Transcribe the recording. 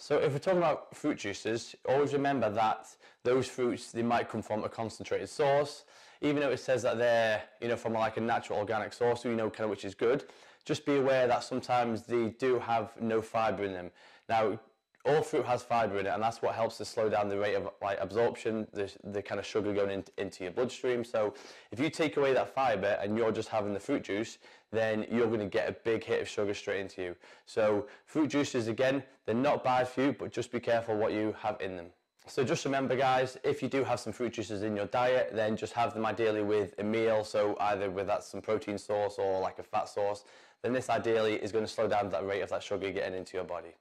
So if we're talking about fruit juices, always remember that those fruits, they might come from a concentrated source. Even though it says that they're, you know, from like a natural organic source, we know kind of which is good. Just be aware that sometimes they do have no fiber in them. Now, all fruit has fiber in it and that's what helps to slow down the rate of like absorption the, the kind of sugar going in, into your bloodstream. So if you take away that fiber and you're just having the fruit juice then you're going to get a big hit of sugar straight into you. So fruit juices again they're not bad for you but just be careful what you have in them. So just remember guys, if you do have some fruit juices in your diet, then just have them ideally with a meal, so either with that some protein source or like a fat source, then this ideally is going to slow down that rate of that sugar getting into your body.